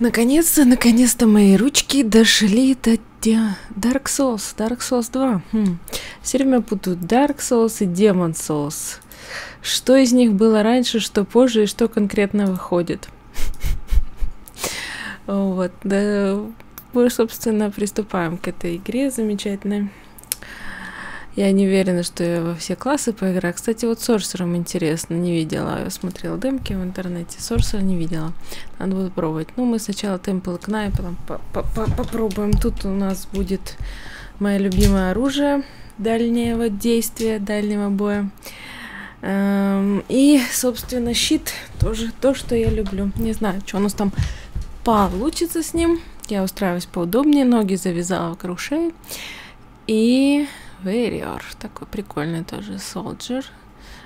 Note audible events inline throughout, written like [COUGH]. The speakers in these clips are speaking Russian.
Наконец-то, наконец-то мои ручки дошли до Dark Souls, Dark Souls 2. Хм. Все время путаю Dark Souls и Demon Souls. Что из них было раньше, что позже и что конкретно выходит. [LAUGHS] Вот, да, мы, собственно, приступаем к этой игре замечательной. Я не уверена, что я во все классы поиграю. Кстати, вот Сорсером интересно, не видела. Я смотрела демки в интернете. Сорсер не видела. Надо будет пробовать. Ну, мы сначала Темпл Кнай, потом попробуем. Тут у нас будет мое любимое оружие дальнего действия, дальнего боя. Эм, и, собственно, щит тоже то, что я люблю. Не знаю, что у нас там получится с ним. Я устраиваюсь поудобнее, ноги завязала вокруг шеи. И Warrior. Такой прикольный тоже. Soldier.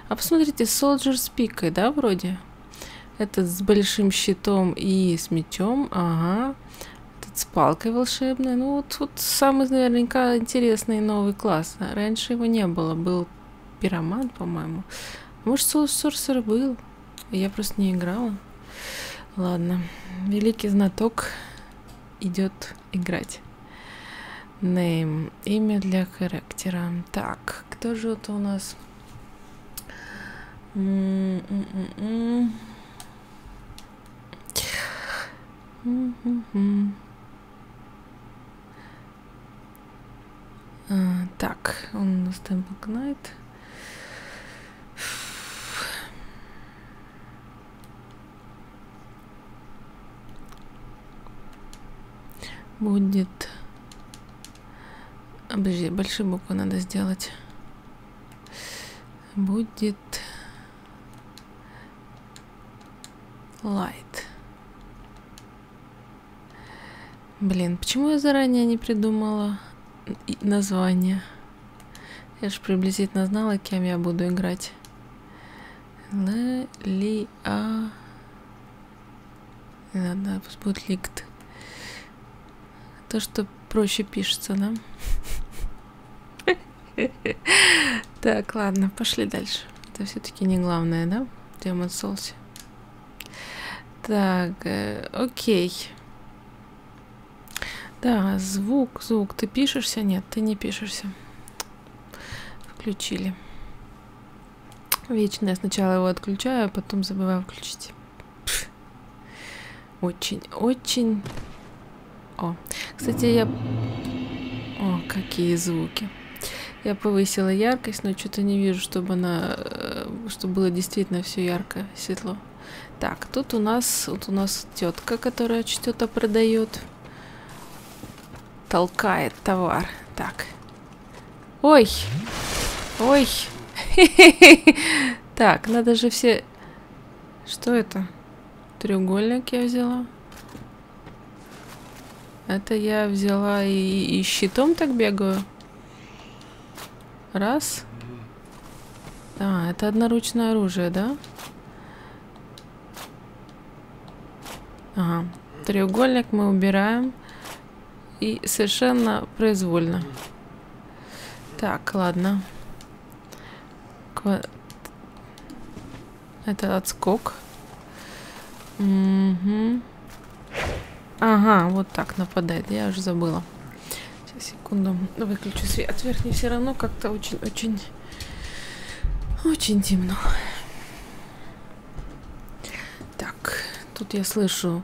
А посмотрите, Soldier с пикой, да, вроде? Этот с большим щитом и с мечом. Ага. Этот с палкой волшебной. Ну, вот, вот самый, наверняка, интересный новый класс. Раньше его не было. Был пироман, по-моему. Может, Sorcerer был. Я просто не играла. Ладно. Великий знаток идет играть. Name. Имя для характера. Так, кто же это у нас? А, так, он у нас Temple Knight. Будет Подожди, большие буквы надо сделать. Будет light. Блин, почему я заранее не придумала название? Я же приблизительно знала, кем я буду играть. Л, ли, а... Надо, пусть будет ликт. То, что проще пишется, да? [LAUGHS] [LAUGHS] Так, ладно, пошли дальше. Это все-таки не главное, да? Демон Souls. Так, э, окей. Да, звук, звук. Ты пишешься? Нет, ты не пишешься. Включили. Вечно я сначала его отключаю, а потом забываю включить. Очень, очень... О, кстати, я... О, какие звуки. Я повысила яркость, но что-то не вижу, чтобы она, э, чтобы было действительно все ярко, светло. Так, тут у нас, вот у нас тетка, которая что-то продает, толкает товар. Так, ой, ой, [LAUGHS] так, надо же все. Что это? Треугольник я взяла. Это я взяла и, и щитом так бегаю. Раз. А, это одноручное оружие, да? Ага. Треугольник мы убираем. И совершенно произвольно. Так, ладно. Ква... Это отскок. Угу. Ага, вот так нападает. Я уже забыла секунду. Выключу свет. Верхний все равно как-то очень-очень... Очень темно. Так, тут я слышу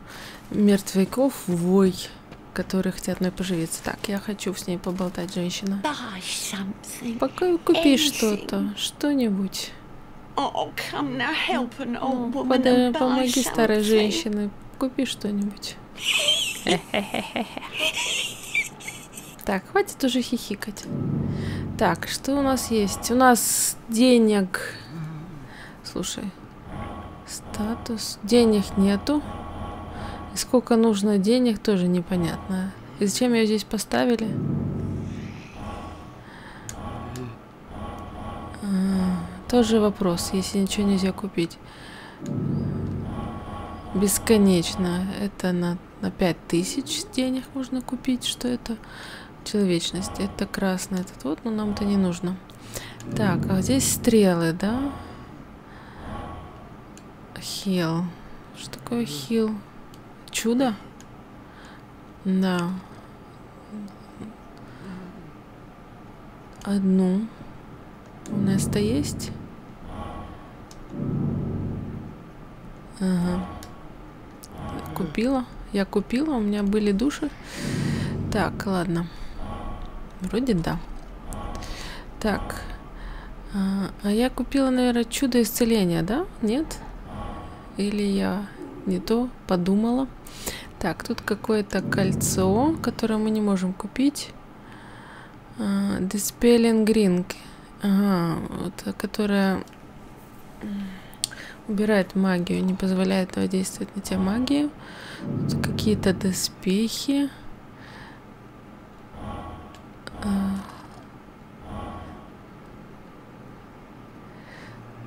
мертвяков вой, которые хотят мной поживиться. Так, я хочу с ней поболтать, женщина. Пока купи что-то, что-нибудь. Oh, ну, помоги старой женщине, купи что-нибудь. [LAUGHS] [LAUGHS] [LAUGHS] Так, хватит уже хихикать. Так, что у нас есть? У нас денег... Слушай. Статус. Денег нету. И сколько нужно денег, тоже непонятно. И зачем ее здесь поставили? А, тоже вопрос, если ничего нельзя купить. Бесконечно. Это на, на 5000 денег можно купить. Что это? Человечность. Это красный этот вот, но нам это не нужно. Так, а здесь стрелы, да? Хил. Что такое хил? Чудо? Да. Одну. У нас-то есть? Ага. Купила. Я купила, у меня были души. Так, ладно. Вроде да. Так. А, а я купила, наверное, чудо исцеления, да? Нет? Или я не то подумала? Так, тут какое-то кольцо, которое мы не можем купить. Uh, Dispelling Ring. Ага, вот, которая убирает магию, не позволяет воздействовать на тебя магию. Какие-то доспехи.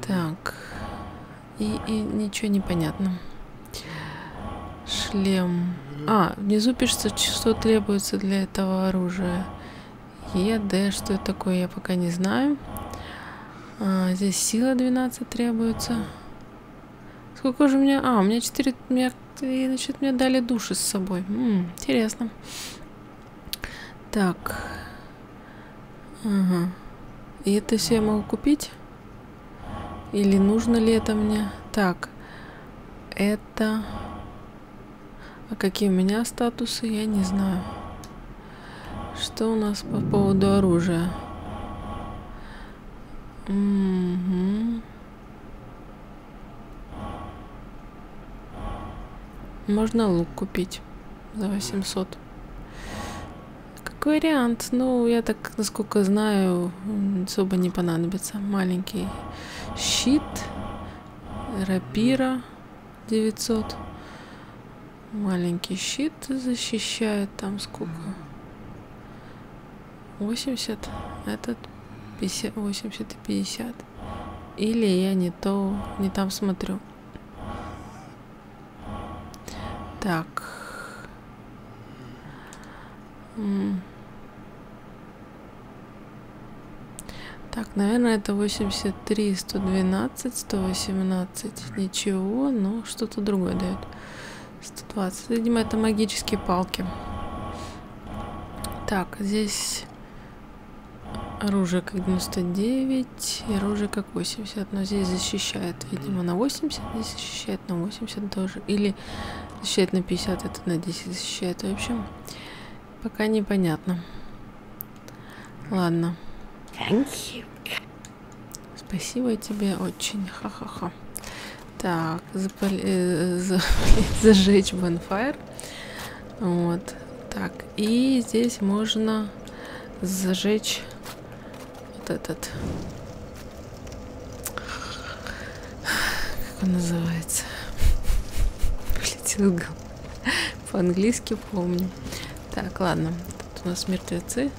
Так. И, и ничего не понятно. Шлем. А, внизу пишется, что требуется для этого оружия. ЕД, что это такое, я пока не знаю. А, здесь сила 12 требуется. Сколько же у меня... А, у меня 4... У меня, значит, мне дали души с собой. М -м, интересно. Так. Ага. И это все я могу купить? Или нужно ли это мне? Так. Это... А какие у меня статусы, я не знаю. Что у нас по поводу оружия? Угу. Можно лук купить за 800. Как вариант. Ну, я так, насколько знаю, особо не понадобится. Маленький щит, рапира 900. Маленький щит защищает там сколько? 80. Этот 50, 80 и 50. Или я не то, не там смотрю. Так. Так, наверное, это 83, 112, 118. Ничего, но что-то другое дает. 120. Видимо, это магические палки. Так, здесь оружие как 99, и оружие как 80, но здесь защищает, видимо, на 80, здесь защищает на 80 тоже. Или защищает на 50, это на 10 защищает. В общем, пока непонятно. Ладно. Thank you. Спасибо тебе очень. Ха-ха-ха. Так, запали... э, за... [LAUGHS] зажечь bonfire. Вот. Так, и здесь можно зажечь вот этот. Как он называется? [LAUGHS] Вылетел По-английски помню. Так, ладно. Тут у нас мертвецы.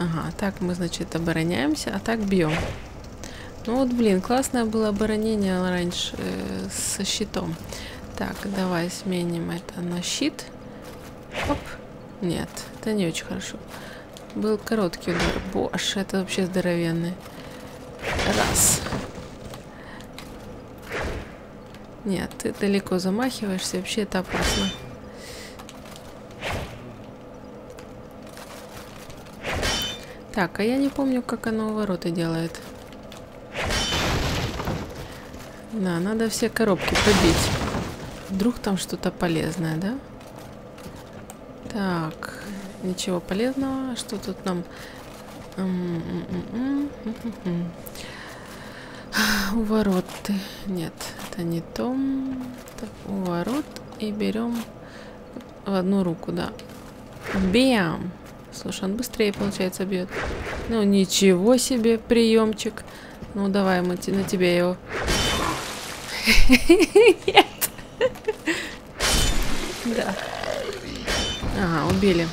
Ага, так мы, значит, обороняемся, а так бьем. Ну вот, блин, классное было оборонение раньше э, со щитом. Так, давай сменим это на щит. Оп. Нет, это не очень хорошо. Был короткий удар. Боже, это вообще здоровенный. Раз. Нет, ты далеко замахиваешься, вообще это опасно. Так, а я не помню, как оно ворота делает. Да, надо все коробки пробить. Вдруг там что-то полезное, да? Так, ничего полезного. Что тут нам... У ворот. Нет, это не то. У ворот. И берем в одну руку, да. Бям! Слушай, он быстрее, получается, бьет. Ну, ничего себе, приемчик. Ну, давай, мы на тебе его. Нет. Да. Ага, убили.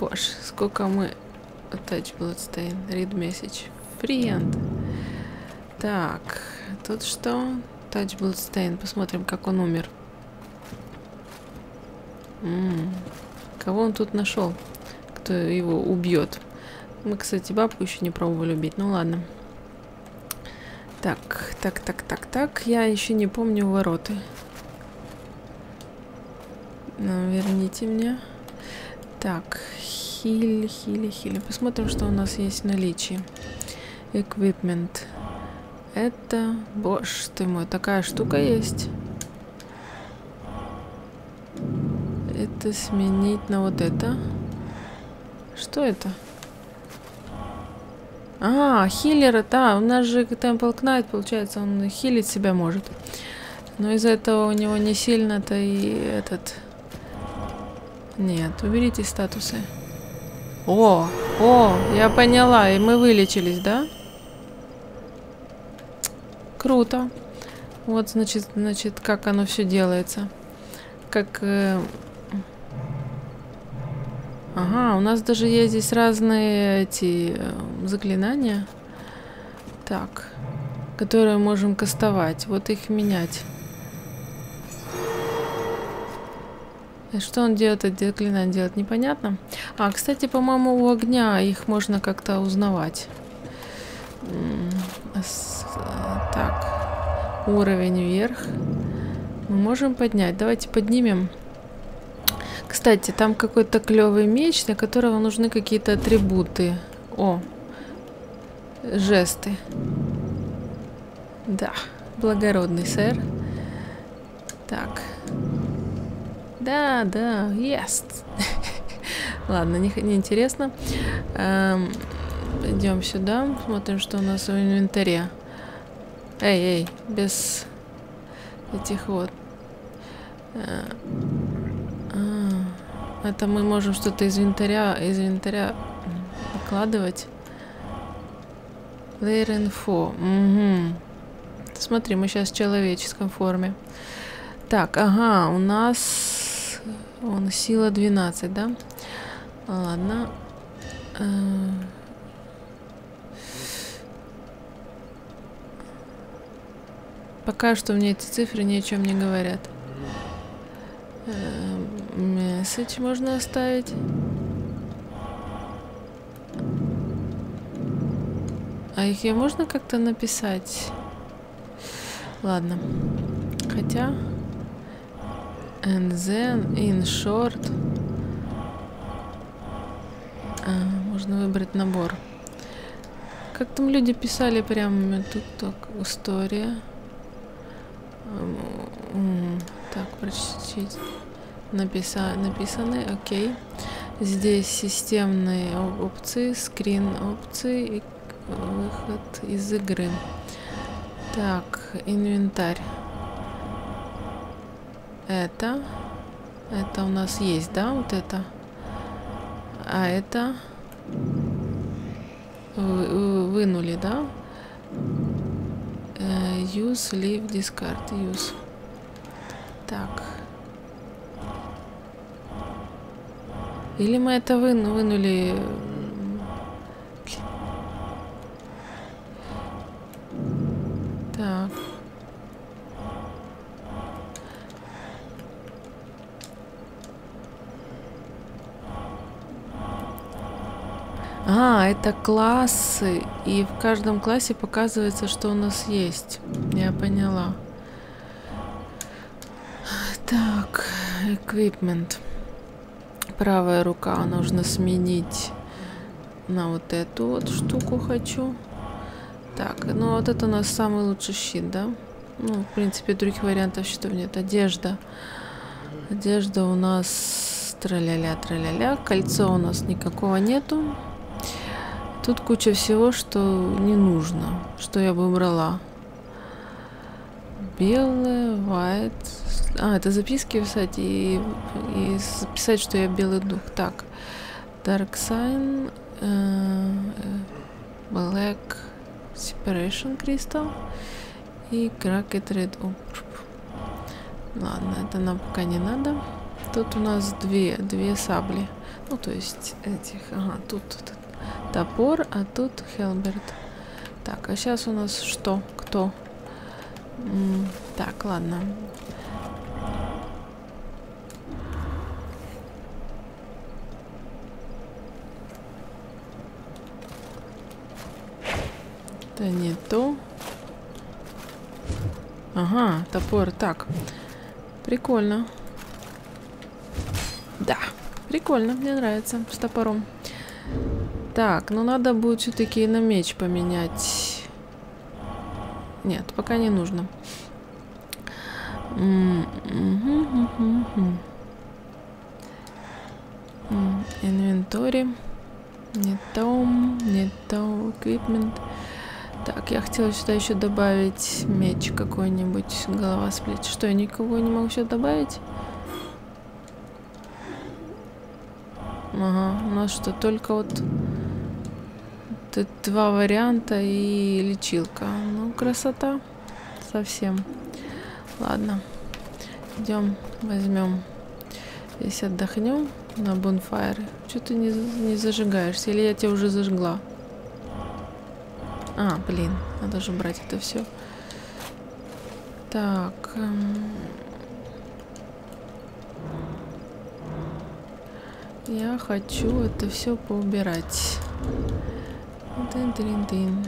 Боже, сколько мы... Attach Bloodstain. Read message. Friend. Так, тут что? Touch Bloodstain. Посмотрим, как он умер. М -м. Кого он тут нашел? Кто его убьет? Мы, кстати, бабку еще не пробовали убить. Ну ладно. Так, так, так, так, так. Я еще не помню вороты. Ну, верните мне. Так, хили, хили, хили. Посмотрим, что у нас есть в наличии. Equipment. Это, боже ты мой, такая штука есть. Это сменить на вот это. Что это? А, хиллер, да, у нас же Temple Knight, получается, он хилить себя может. Но из-за этого у него не сильно-то и этот... Нет, уберите статусы. О, о, я поняла, и мы вылечились, да? Круто. Вот, значит, значит, как оно все делается. Как... Э... Ага, у нас даже есть здесь разные эти э, заклинания. Так. Которые можем кастовать. Вот их менять. И что он делает, это заклинание делает, непонятно. А, кстати, по-моему, у огня их можно как-то узнавать. Так. Уровень вверх. Мы можем поднять. Давайте поднимем. Кстати, там какой-то клевый меч, для которого нужны какие-то атрибуты. О, жесты. Да, благородный сэр. Так. Да, да, yes. [LAUGHS] Ладно, не, не интересно. Эм, идем сюда, смотрим, что у нас в инвентаре. Эй, эй, без этих вот. Э, это мы можем что-то из инвентаря, из инвентаря выкладывать. Layer info. Угу. Смотри, мы сейчас в человеческом форме. Так, ага, у нас он сила 12, да? Ладно. Э, пока что мне эти цифры ни о чем не говорят. Месседж можно оставить. А их я можно как-то написать? Ладно. Хотя... And then in short... А, можно выбрать набор. Как там люди писали прям тут так, история. Так, прочтите. Написа написаны, окей. Здесь системные опции, скрин опции и выход из игры. Так, инвентарь это. Это у нас есть, да, вот это. А это вы, вынули, да? Uh, use, leave, discard, use. Так. Или мы это вы, вынули А, это классы, и в каждом классе показывается, что у нас есть. Я поняла. Так, equipment. Правая рука нужно сменить на вот эту вот штуку хочу. Так, ну вот это у нас самый лучший щит, да? Ну, в принципе, других вариантов щитов нет. Одежда. Одежда у нас траля-ля, траля-ля. Кольцо у нас никакого нету. Тут куча всего, что не нужно, что я бы убрала. Белое, white. А, это записки писать и, и писать, что я белый дух. Так. Dark Sign. Э, Black Separation Crystal. И Cracked Red. Ладно, это нам пока не надо. Тут у нас две, две сабли. Ну, то есть этих... Ага, тут, тут топор, а тут Хелберт. Так, а сейчас у нас что? Кто? М так, ладно. Это не то. Ага, топор. Так. Прикольно. Да, Прикольно, мне нравится, с топором. Так, ну надо будет все-таки на меч поменять. Нет, пока не нужно. Инвентори. Не то, не то, equipment. Так, я хотела сюда еще добавить меч какой-нибудь, голова сплит. Что, я никого не могу сюда добавить? Ага, у нас что, только вот два варианта и лечилка. Ну, красота. Совсем. Ладно. Идем, возьмем. Здесь отдохнем на бонфайре. Что ты не, не зажигаешься? Или я тебя уже зажгла? А, блин, надо же брать это все. Так. Эм... Я хочу это все поубирать. Тын-тын-тын.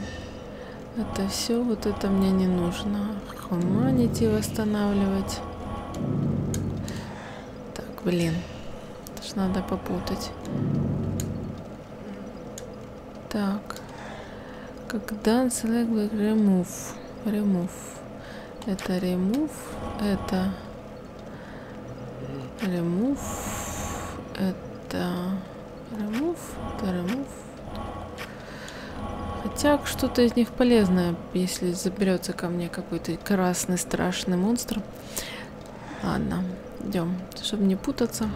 Это все, вот это мне не нужно. Humanity восстанавливать. Так, блин. Это ж надо попутать. Так. Когда select remove. Remove. Это remove. Это remove. Это remove. Это remove. Хотя что-то из них полезное, если заберется ко мне какой-то красный страшный монстр. Ладно, идем, чтобы не путаться.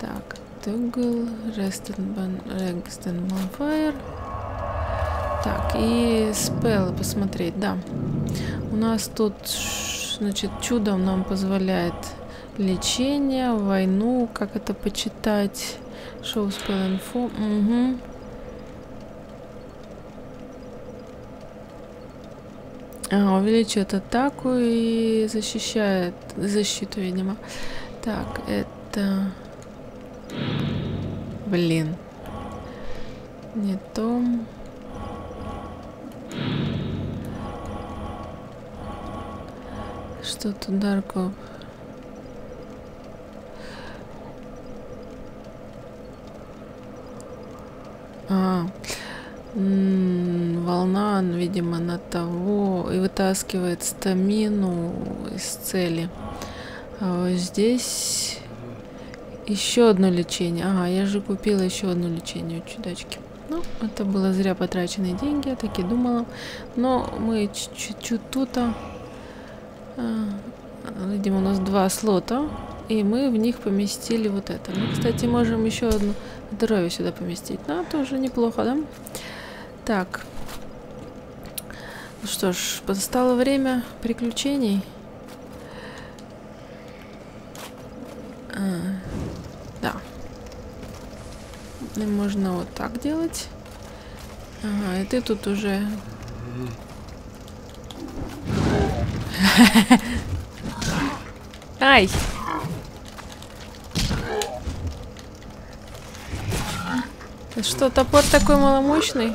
Так, Toggle, Rest and Bonfire. Так, и спел посмотреть, да. У нас тут, значит, чудом нам позволяет лечение, войну, как это почитать. Show spell info. Угу. А, увеличивает атаку и защищает защиту, видимо. Так, это... Блин. Не то. Что тут Дарков? А, волна, видимо, на того и вытаскивает стамину из цели. А вот здесь еще одно лечение. Ага, я же купила еще одно лечение у чудачки. Ну, это было зря потраченные деньги, я так и думала. Но мы чуть-чуть тут, а, видимо, у нас два слота, и мы в них поместили вот это. Мы, кстати, можем еще одно здоровье сюда поместить. Ну, тоже неплохо, да? Так. Ну что ж, подстало время приключений. А, да. И можно вот так делать. Ага, и ты тут уже... Ай! Что, топор такой маломощный?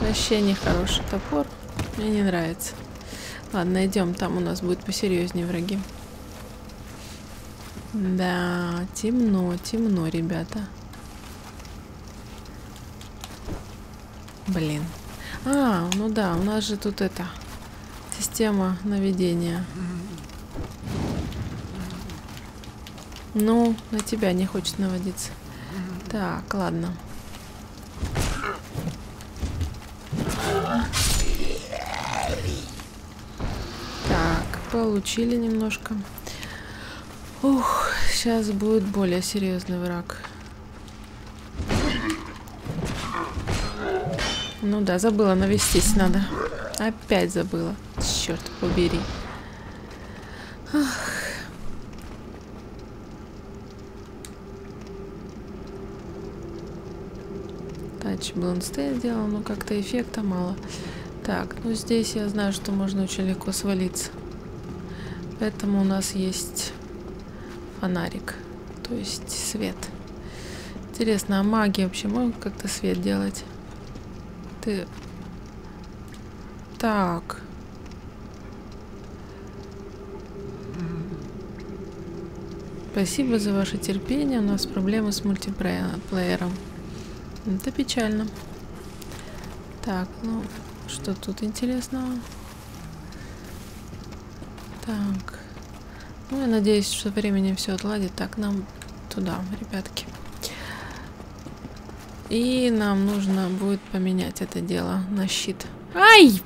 Вообще не хороший топор. Мне не нравится. Ладно, идем. Там у нас будет посерьезнее враги. Да, темно, темно, ребята. Блин. А, ну да, у нас же тут это система наведения. Ну, на тебя не хочет наводиться. Так, ладно. Получили немножко. Ух, сейчас будет более серьезный враг. Ну да, забыла навестись надо. Опять забыла. Черт побери. Ах. Тач Блонстей сделал, но как-то эффекта мало. Так, ну здесь я знаю, что можно очень легко свалиться. Поэтому у нас есть фонарик, то есть свет. Интересно, а маги вообще могут как-то свет делать? Ты... Так. Спасибо за ваше терпение. У нас проблемы с мультиплеером. Это печально. Так, ну, что тут интересного? Так. Ну, я надеюсь, что времени все отладит. Так, нам туда, ребятки. И нам нужно будет поменять это дело на щит. Ай!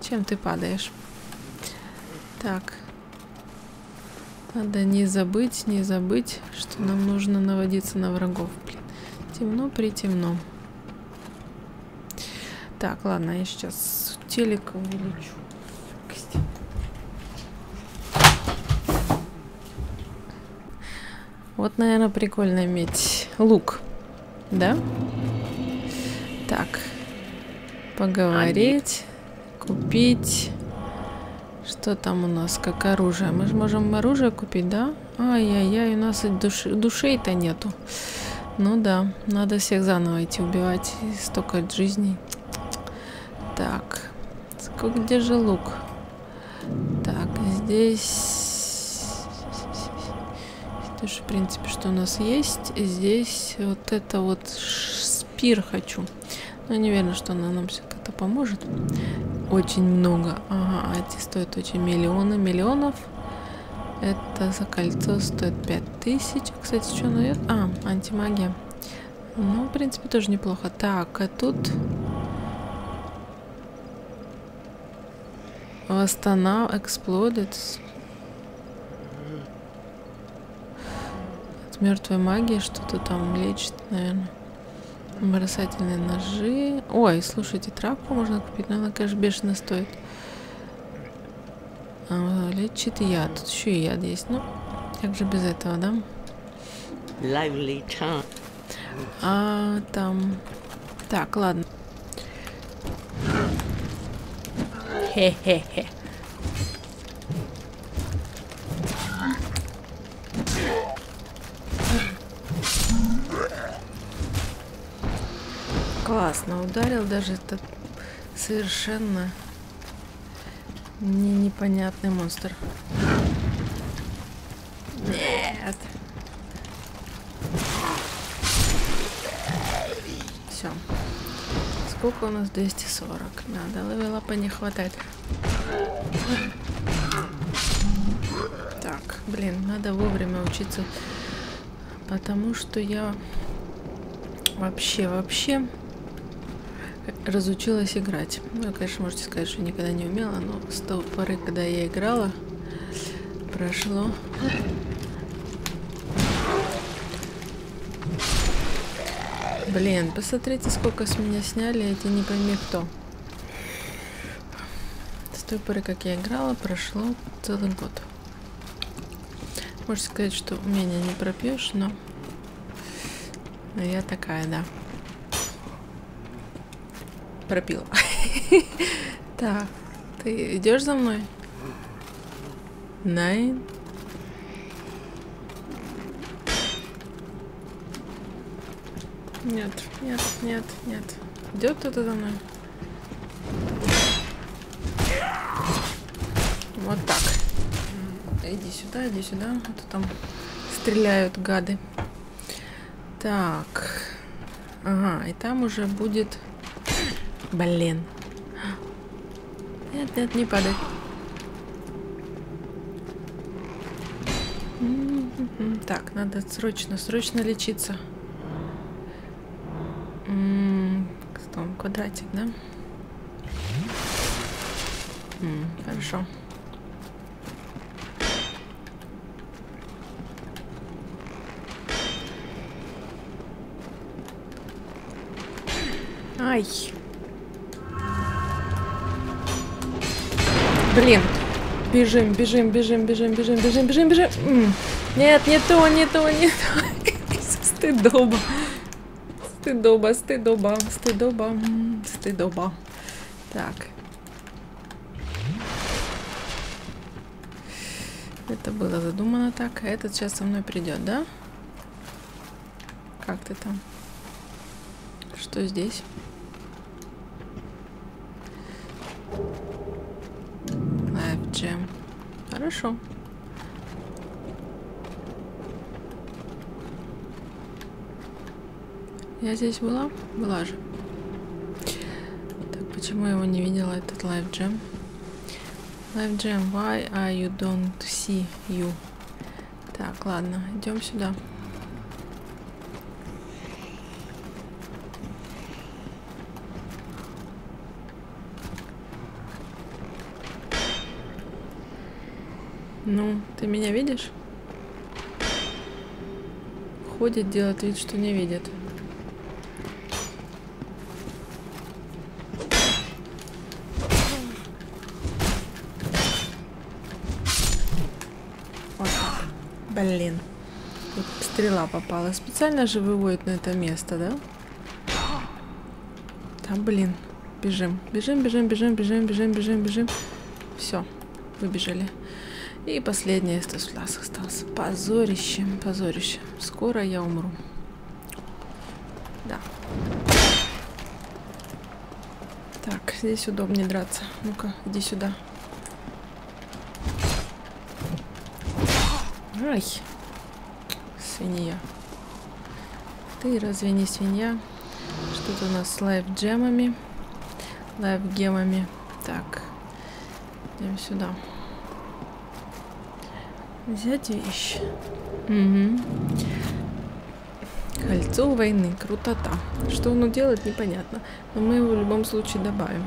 Чем ты падаешь? Так. Надо не забыть, не забыть, что нам нужно наводиться на врагов. Блин. Темно, притемно. Так, ладно, я сейчас телек увеличу. Вот, наверное, прикольно иметь лук. Да? Так. Поговорить. Купить. Что там у нас, как оружие? Мы же можем оружие купить, да? Ай-яй-яй, у нас душ... душей-то нету. Ну да, надо всех заново идти убивать. Столько жизней. Так. Где же лук? Так, здесь то есть, в принципе, что у нас есть. Здесь вот это вот спир хочу. Но не верно, что она нам все как-то поможет. Очень много. Ага, а эти стоят очень миллионы миллионов. Это за кольцо стоит 5000. Кстати, что она А, антимагия. Ну, в принципе, тоже неплохо. Так, а тут... Восстанав... Exploded. Мертвая магия что-то там лечит, наверное. Бросательные ножи. Ой, слушайте, травку можно купить, но она, конечно, бешено стоит. А, лечит яд. Тут еще и яд есть. Ну, как же без этого, да? Lively time. А, там... Так, ладно. Хе-хе-хе. Классно ударил даже этот совершенно не непонятный монстр. Нет. Все. Сколько у нас? 240. Надо левелапа не хватает. Так, блин, надо вовремя учиться. Потому что я вообще, вообще разучилась играть. Ну, конечно, можете сказать, что никогда не умела, но с той поры, когда я играла, прошло... Блин, посмотрите, сколько с меня сняли эти не пойми кто. С той поры, как я играла, прошло целый год. Можете сказать, что умения не пропьешь, но... но я такая, да пропила. [LAUGHS] Так, ты идешь за мной? Найн. Нет, нет, нет, нет. Идет кто-то за мной? Вот так. Иди сюда, иди сюда. А то там стреляют гады. Так. Ага, и там уже будет Блин. Нет, нет, не падай. Так, надо срочно, срочно лечиться. Что он, квадратик, да? Хорошо. Ай. Блин. Бежим, бежим, бежим, бежим, бежим, бежим, бежим, бежим. Нет, не то, не то, не то. Стыдоба. Стыдоба, стыдоба, стыдоба, стыдоба. Так. Это было задумано так. А этот сейчас со мной придет, да? Как ты там? Что здесь? Хорошо. Я здесь была? Была же. Так, почему я его не видела, этот lifegem? Lifegem, why are you don't see you? Так, ладно, идем сюда. Ну, ты меня видишь? Ходит, делает вид, что не видит. Вот. Блин. Тут стрела попала. Специально же выводит на это место, да? Да, блин. Бежим. Бежим, бежим, бежим, бежим, бежим, бежим, бежим. Все. Выбежали. И последний эстес флас остался. Позорище, позорище. Скоро я умру. Да. Так, здесь удобнее драться. Ну-ка, иди сюда. Ай. Свинья. Ты разве не свинья? Что-то у нас с лайф-джемами. Lifegem ами. Так. Идем сюда. Взять вещь. Угу. Кольцо войны. Крутота. Что оно делает, непонятно. Но мы его в любом случае добавим.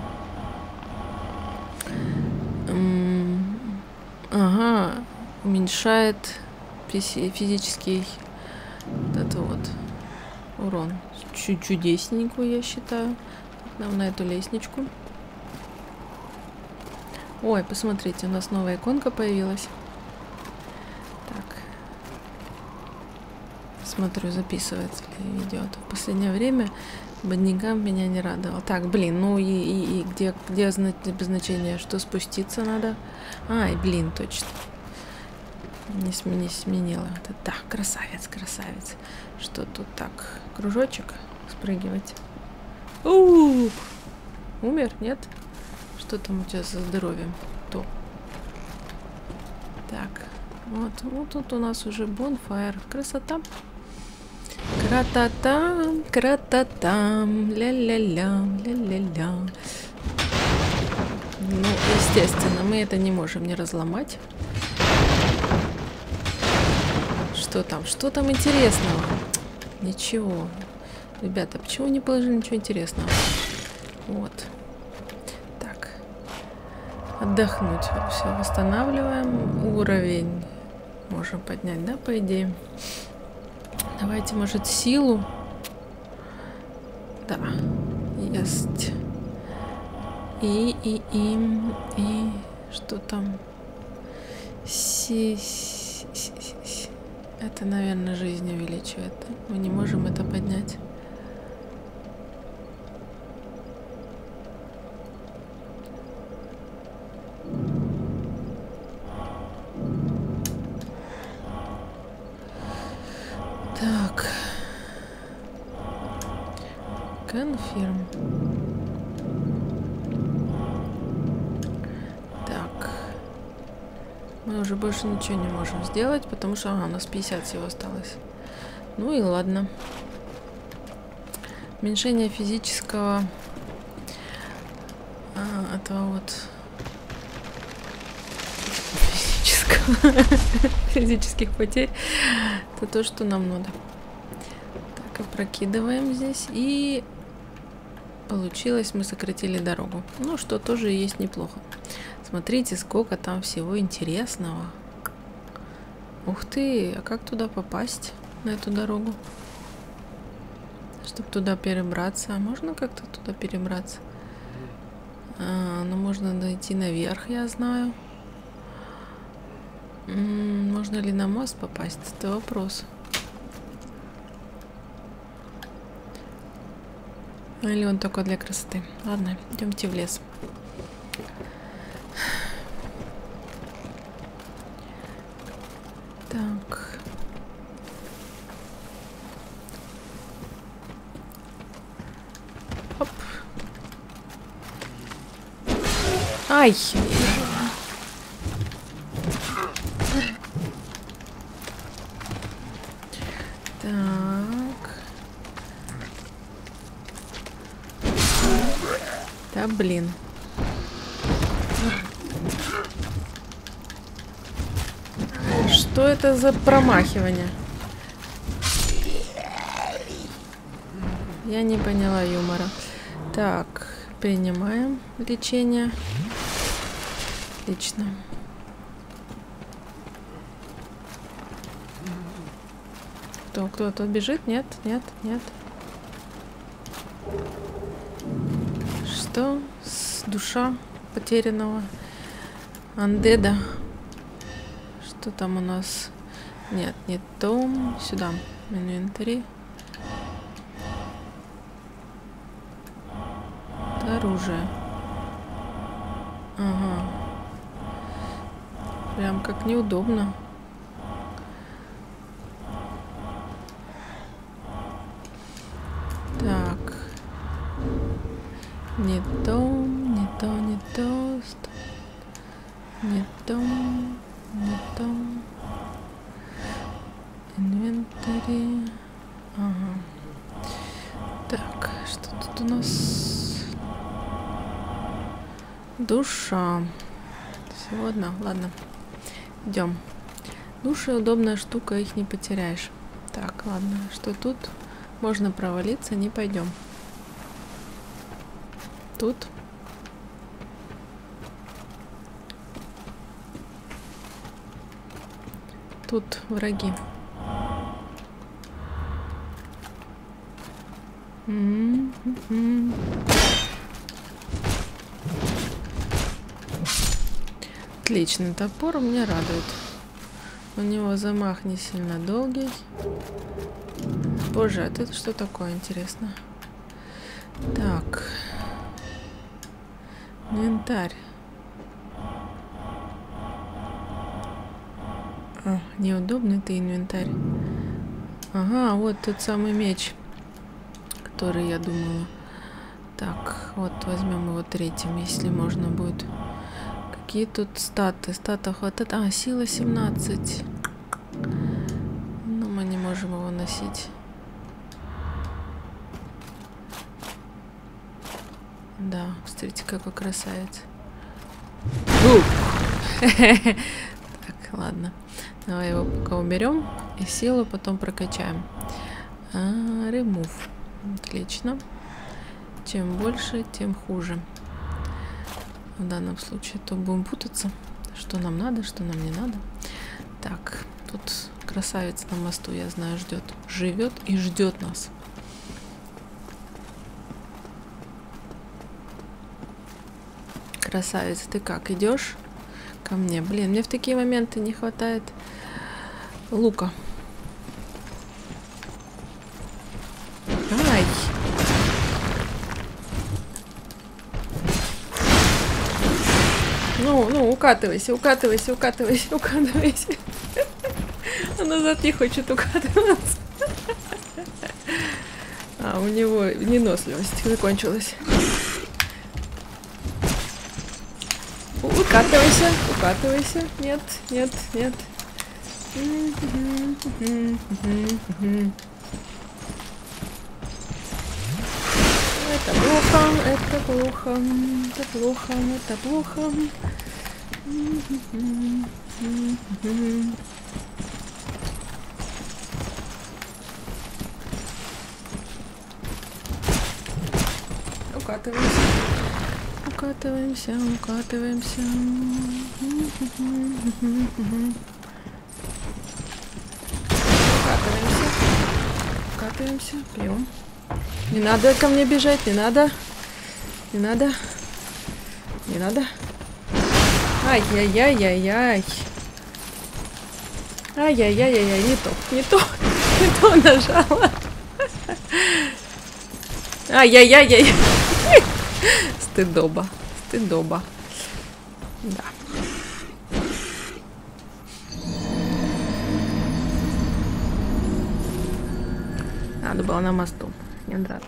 Ага. Уменьшает физи- физический вот это вот урон. Чуть чудесненько, я считаю. Нам на эту лестничку. Ой, посмотрите, у нас новая иконка появилась. Так. Смотрю, записывается ли видео. В последнее время Бандигам меня не радовал. Так, блин, ну и, и, и где, где зна- обозначение, что спуститься надо? Ай, блин, точно. Не, не сменила. Это, да, красавец, красавец. Что тут так? Кружочек спрыгивать. у Умер, нет? Что там у тебя со здоровьем? То. Так, вот, вот тут у нас уже бонфайр. Красота. Крататам, крататам, ля-ля-ля, ля-ля-ля. Ну, естественно, мы это не можем не разломать. Что там? Что там интересного? Ничего. Ребята, почему не положили ничего интересного? Вот. Так. Отдохнуть. Все, восстанавливаем. Уровень можем поднять, да, по идее? Давайте, может, силу? Да. Есть. И, и, и, и, что там? Си, си- си- си-. Это, наверное, жизнь увеличивает. Мы не можем это поднять. Уже больше ничего не можем сделать, потому что ага, у нас 50 всего осталось. Ну и ладно. Уменьшение физического а, этого вот физического [LAUGHS] физических потерь. Это то, что нам надо. Так, опрокидываем здесь. И получилось, мы сократили дорогу. Ну, что тоже есть неплохо. Смотрите, сколько там всего интересного. Ух ты, а как туда попасть, на эту дорогу? Чтобы туда перебраться. А можно как-то туда перебраться? А, ну, можно дойти наверх, я знаю. Можно ли на мост попасть? Это вопрос. Или он только для красоты? Ладно, идемте в лес. Давай! Так. Да блин. Что это за промахивание? Я не поняла юмора. Так, принимаем лечение. Отлично. Кто, кто-то бежит? Нет, нет, нет. Что? С душа потерянного андеда. Что там у нас? Нет, не то. Сюда. Инвентарь. Оружие. Как неудобно. Так. Не то, не то, не то. Не то, не то. Инвентарь. Ага. Так, что тут у нас? Душа. Всего одна. Ладно. Идем. Души удобная штука, их не потеряешь. Так, ладно. Что тут? Можно провалиться, не пойдем. Тут. Тут враги. М-м-м. Отлично, топор меня радует. У него замах не сильно долгий. Боже, это что такое, интересно? Так. Инвентарь. А, неудобный ты инвентарь. Ага, вот тот самый меч, который я думала. Так, вот возьмем его третьим, если можно будет. Какие тут статы? Стата хватает. А, сила 17. Но мы не можем его носить. Да, смотрите, какой красавец. Так, ладно. Давай его пока уберем. И силу потом прокачаем. А, ремув. Отлично. Чем больше, тем хуже. В данном случае то будем путаться. Что нам надо, что нам не надо. Так, тут красавец на мосту, я знаю, ждет. Живет и ждет нас. Красавец, ты как, идешь ко мне? Блин, мне в такие моменты не хватает лука. Ну, укатывайся, укатывайся, укатывайся, укатывайся. Он назад не хочет укатываться. А, у него выносливость закончилась. Укатывайся, укатывайся. Нет, нет, нет. Это плохо, это плохо, это плохо, это плохо. Укатываемся. Укатываемся, укатываемся. Укатываемся. Укатываемся. Пьем. Не надо ко мне бежать, не надо. Не надо. Не надо. Ай-яй-яй-яй-яй. Ай-яй-яй-яй-яй, не то, не то, [LAUGHS] не то нажала. Ай-яй-яй-яй. Стыдоба, стыдоба. Да. Надо было на мосту. Не драться.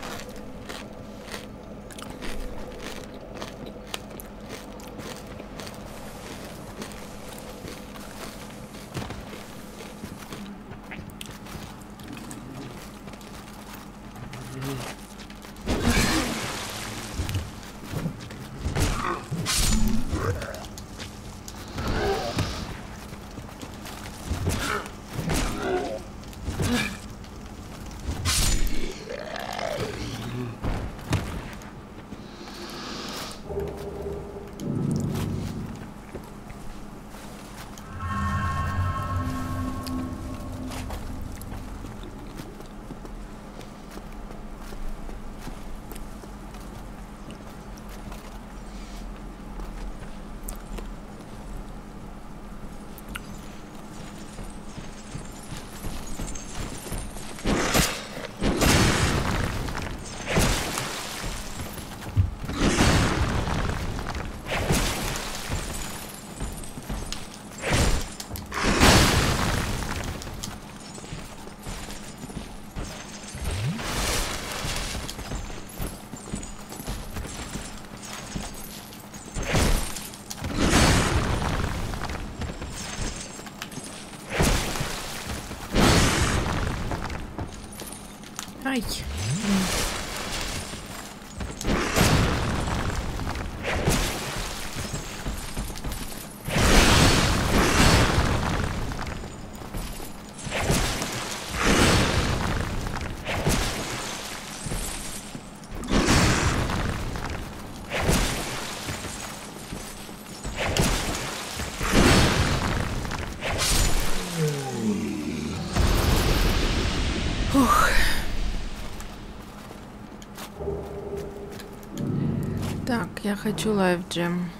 Я хочу лайф джем.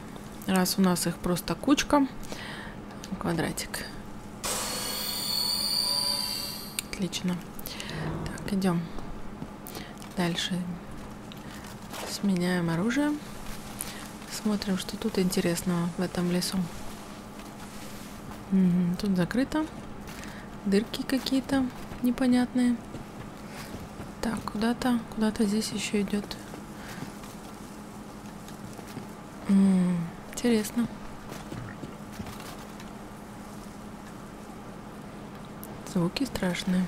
Раз у нас их просто кучка. Квадратик. Отлично. Так, идем. Дальше. Сменяем оружие. Смотрим, что тут интересного в этом лесу. Мгм, Тут закрыто. Дырки какие-то непонятные. Так, куда-то, куда-то здесь еще идет. М, Интересно. Звуки страшные.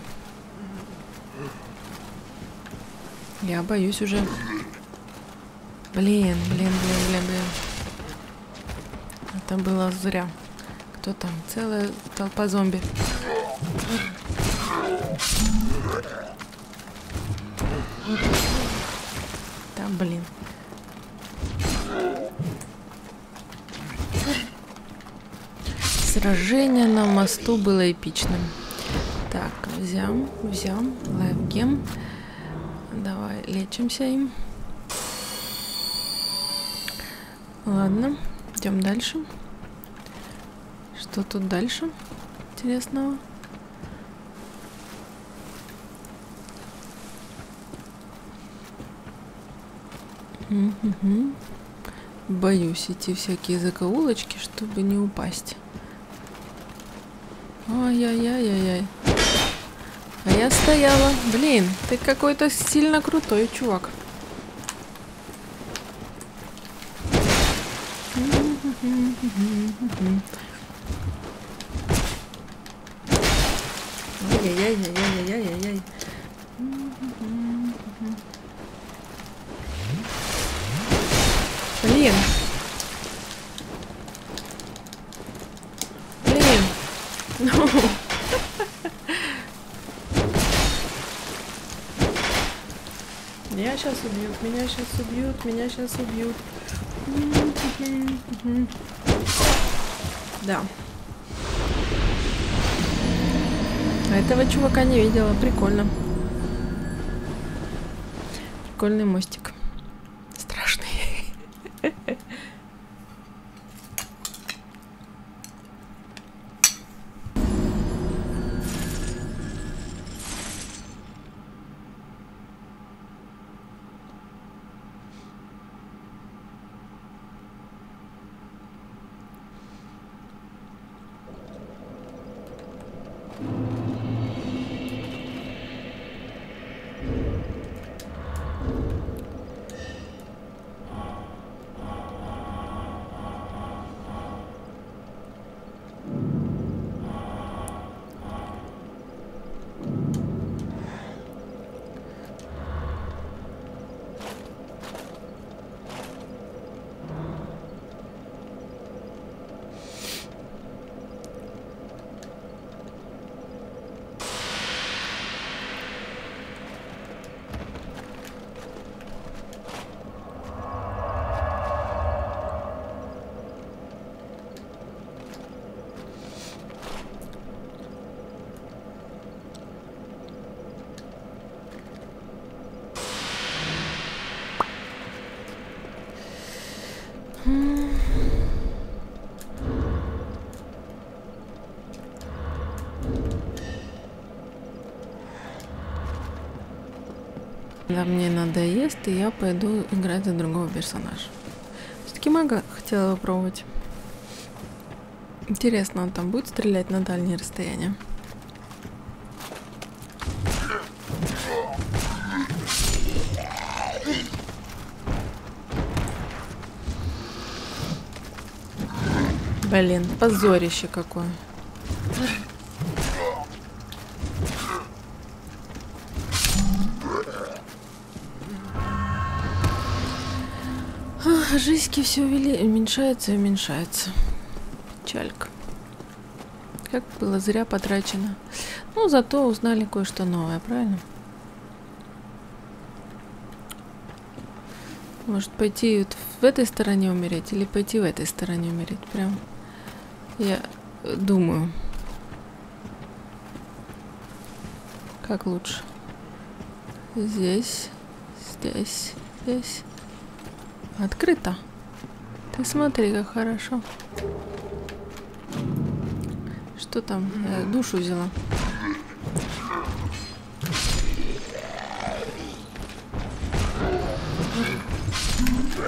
Я боюсь уже. Блин, блин, блин, блин, блин. Это было зря. Кто там? Целая толпа зомби. Да, блин. Сражение на мосту было эпичным. Так, взям, взям, лайфгем. Давай, лечимся им. Ладно, идем дальше. Что тут дальше интересного? Боюсь идти всякие закоулочки, чтобы не упасть. Ай-яй-яй-яй-яй. А я стояла. Блин, ты какой-то сильно крутой чувак. Ай-яй-яй-яй-яй-яй-яй. Блин. Блин. Ну. Меня сейчас убьют, меня сейчас убьют, меня сейчас убьют. Да. А этого чувака не видела. Прикольно. Прикольный мостик. Да, мне надоест, и я пойду играть за другого персонажа. Все-таки мага хотела попробовать. Интересно, он там будет стрелять на дальние расстояния? Блин, позорище какое. Жизнь все вели... уменьшается и уменьшается. Чалька. Как было зря потрачено. Ну, зато узнали кое-что новое, правильно? Может пойти вот в этой стороне умереть или пойти в этой стороне умереть? Прям я думаю. Как лучше? Здесь, здесь, здесь. Открыто. Ты смотри, как хорошо. Что там? Я душу взяла.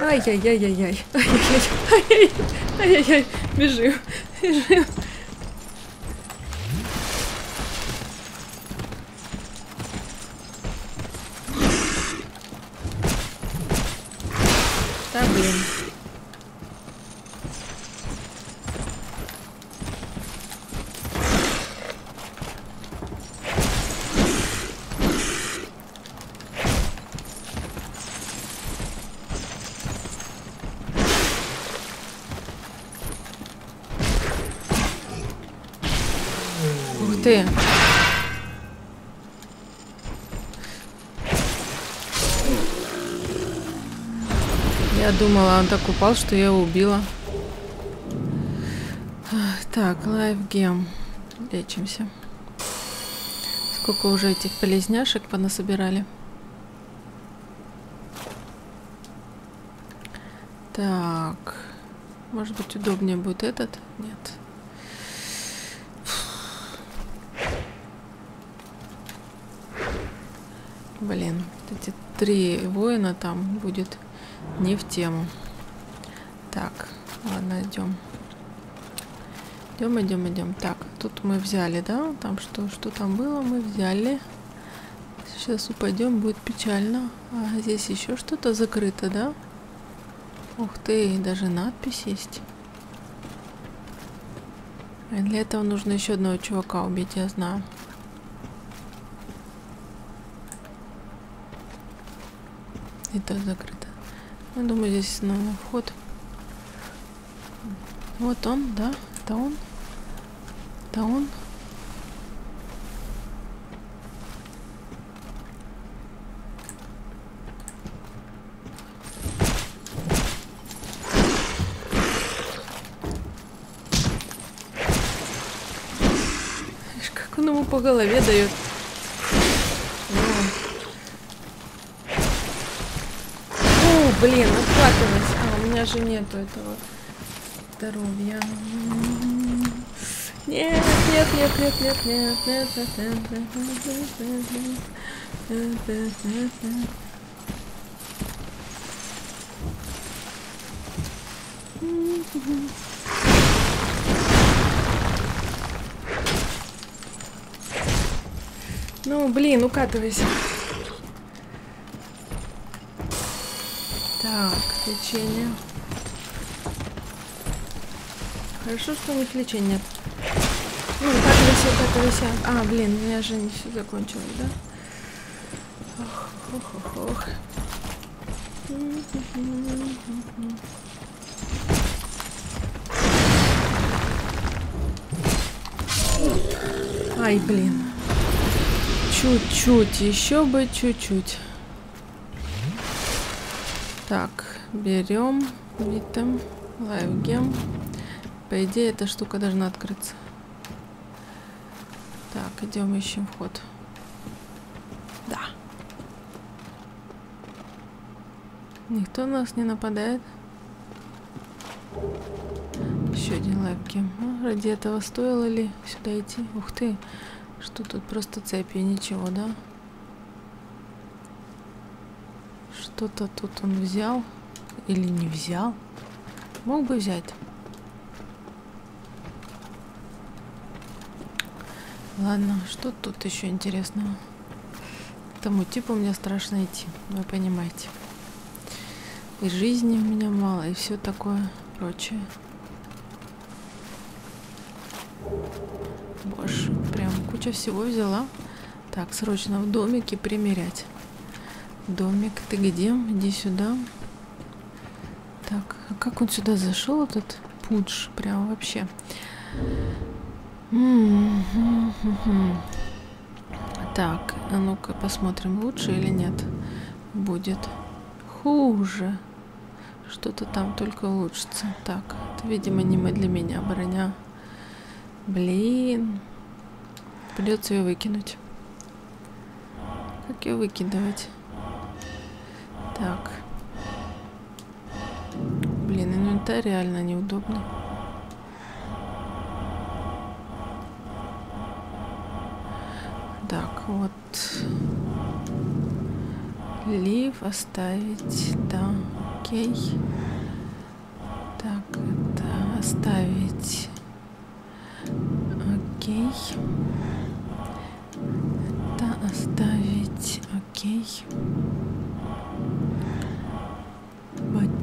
Ай-яй-яй-яй-яй. Ай-яй-яй. Ай-яй-яй. Бежим. Бежим. Está bien. Думала, он так упал, что я его убила. Так, лайфгем. Лечимся. Сколько уже этих полезняшек понасобирали. Так. Может быть, удобнее будет этот? Нет. Блин, эти три воина там будет не в тему. Так, ладно, идем. Идем, идем, идем. Так, тут мы взяли, да? Там что, что там было, мы взяли. Сейчас упадем, будет печально. А здесь еще что-то закрыто, да? Ух ты, даже надпись есть. А для этого нужно еще одного чувака убить, я знаю. Это закрыто. Я думаю, здесь новый вход. Вот он, да? Это он? Это он? Ишь, Как он ему по голове дает. О, блин, откатывайся. А, у меня же нету этого здоровья. Нет, нет, нет, нет, нет, нет, нет, нет, нет, нет, нет, нет, нет, нет. Ну, блин, укатывайся. Так, лечение. Хорошо, что у них лечения нет. Ну, укатывайся, укатывайся. А, блин, у меня же не все закончилось, да? Ох, ох, ох, ох. Ай, блин. Чуть-чуть, еще бы чуть-чуть. Так, берем витам, лайвгем. По идее, эта штука должна открыться. Так, идем ищем вход. Да. Никто на нас не нападает. Еще один лайвгем. А, ради этого стоило ли сюда идти? Ух ты. Что тут просто цепи, ничего, да? Что-то тут он взял или не взял. Мог бы взять. Ладно, что тут еще интересного? К тому типу мне страшно идти, вы понимаете. И жизни у меня мало, и все такое прочее. Боже, прям куча всего взяла. Так, срочно в домике примерять. Домик, ты где? Иди сюда. Так, а как он сюда зашел, этот пудж? Прям вообще. Так, а ну-ка посмотрим, лучше или нет будет. Хуже. Что-то там только улучшится. Так, это, видимо, не мы для меня броня. Блин. Придется ее выкинуть. Как ее выкидывать? Так. Блин, инвентарь реально неудобный. Так, вот. Лив оставить, да, окей. Так, это оставить, окей. Это оставить, окей.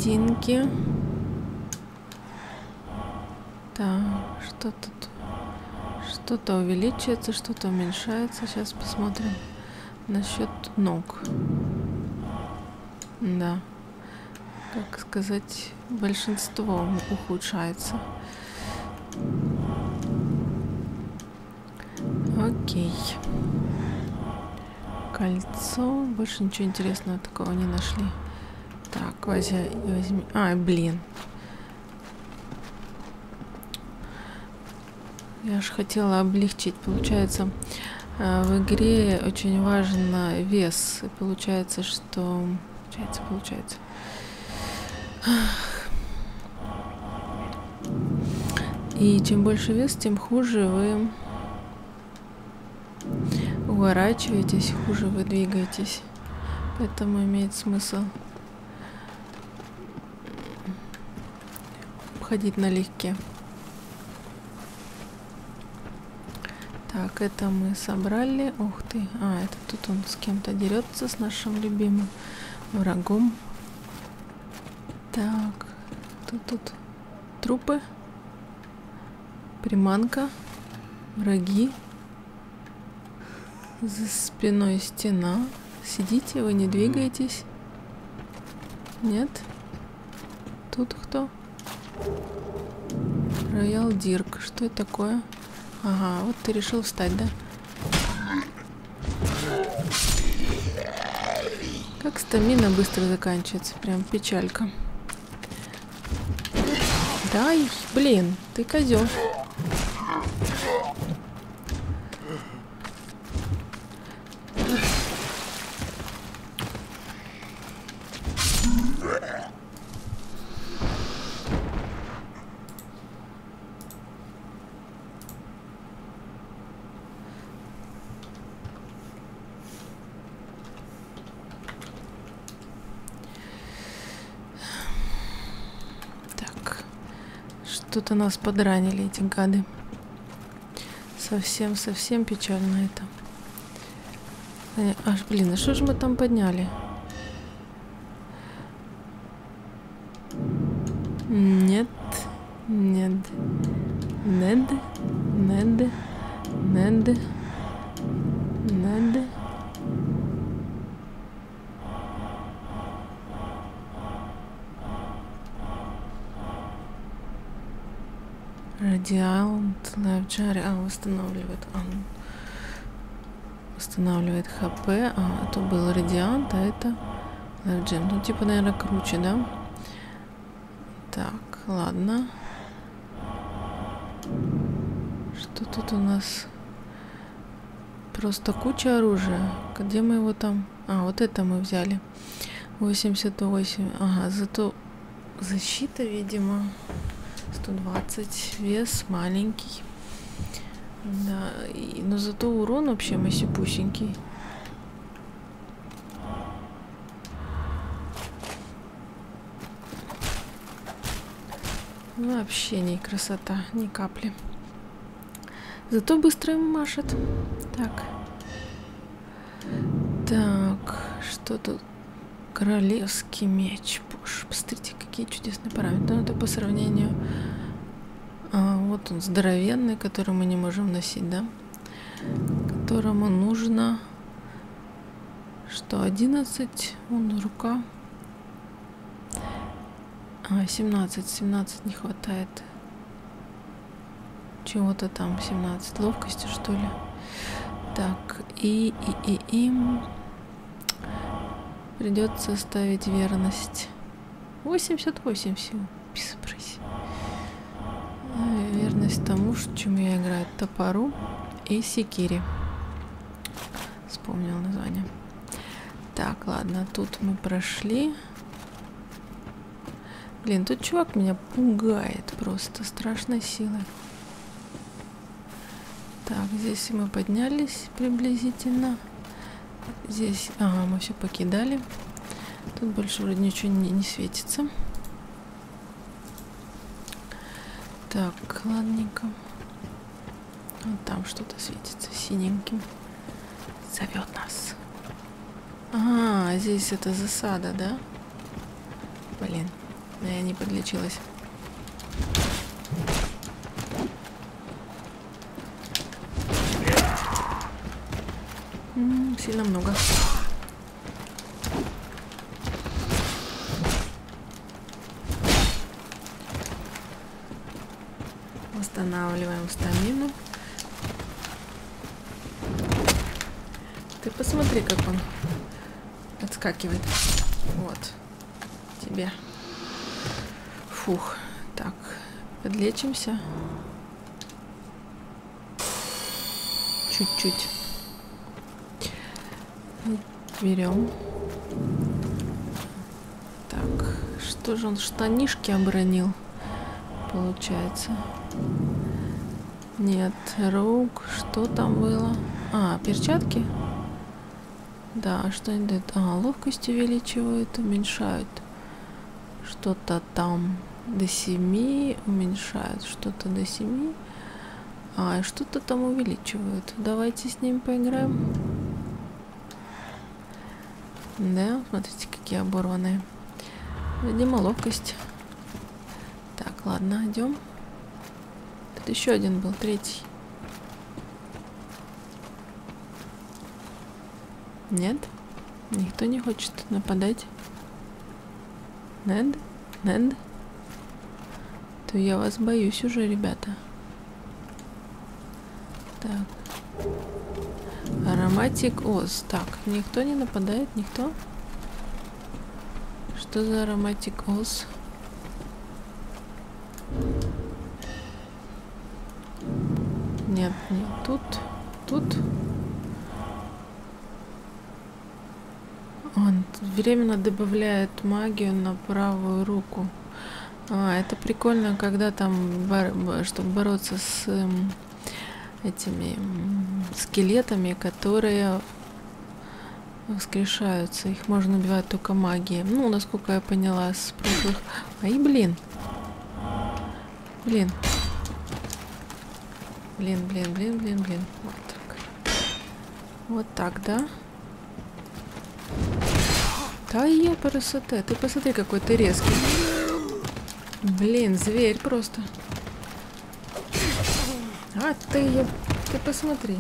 Ботинки. Так, что тут? Что-то увеличивается, что-то уменьшается. Сейчас посмотрим насчет ног. Да. Как сказать, большинство ухудшается. Окей. Кольцо. Больше ничего интересного такого не нашли. Так, возьми. А, блин. Я же хотела облегчить. Получается, э, в игре очень важен вес. Получается, что получается, получается. И чем больше вес, тем хуже вы уворачиваетесь, хуже вы двигаетесь. Поэтому имеет смысл ходить налегке. Так, это мы собрали. Ух ты. А, это тут он с кем-то дерется, с нашим любимым врагом. Так, тут тут трупы, приманка, враги. За спиной стена. Сидите, вы не двигаетесь. Нет? Тут кто? Роял Дирк. Что это такое? Ага, вот ты решил встать, да? Как стамина быстро заканчивается. Прям печалька. Дай, блин, ты козел. У нас подранили эти гады. Совсем-совсем печально это. Аж, блин, а что же мы там подняли? Нет, нет, нед, нед, нед, нед. Лайфджари. А, восстанавливает. А, восстанавливает ХП. А, это был Радиант, а это Лайфджем. Ну, типа, наверное, круче, да? Так, ладно. Что тут у нас? Просто куча оружия. Где мы его там? А, вот это мы взяли. 88. Ага, зато защита, видимо. 120 вес маленький. Да, и, но зато урон вообще масипусенький. Вообще не красота, ни капли. Зато быстро им машет. Так. Так, что тут? Королевский меч. Боже, посмотрите, какие чудесные параметры. Ну, это по сравнению... Вот он, здоровенный, который мы не можем носить, да? Которому нужно... Что, 11? Он рука. А, 17, 17 не хватает. Чего-то там 17. Ловкости, что ли? Так, и, и, и, и... Придется ставить верность. 88 всего. Беспрысь. Верность тому, чему я играю. Топору и секири. Вспомнил название. Так, ладно, тут мы прошли. Блин, тут чувак меня пугает просто страшной силой. Так, здесь мы поднялись приблизительно. Здесь, ага, мы все покидали. Тут больше вроде ничего не, не светится. Так, ладненько. Вот там что-то светится синеньким. Зовет нас. А, здесь это засада, да? Блин, я не подлечилась. Сильно много. Восстанавливаем стамину. Ты посмотри, как он отскакивает. Вот. Тебе. Фух. Так. Подлечимся. Чуть-чуть. Берем. Так. Что же он штанишки обронил? Получается. Нет, рук. Что там было? А, перчатки? Да, что они дают? А, ловкость увеличивают, уменьшают. Что-то там до 7 уменьшают, что-то до 7. А, что-то там увеличивают. Давайте с ним поиграем. Да, смотрите, какие оборванные. Видимо, ловкость. Так, ладно, идем. Тут еще один был, третий. Нет? Никто не хочет нападать? Нед? Нед? То я вас боюсь уже, ребята. Так. Ароматик Оз. Так, никто не нападает? Никто? Что за ароматик Оз? Не тут. Тут. Он временно добавляет магию на правую руку. А, это прикольно, когда там, чтобы бороться с эм, этими скелетами, которые воскрешаются. Их можно убивать только магией. Ну, насколько я поняла с прошлых... Ай, блин. Блин. Блин, блин, блин, блин, блин. Вот так. Вот так, да? Да ёпарасоте, ты посмотри, какой ты резкий. Блин, зверь просто. А ты, ёп... ты посмотри.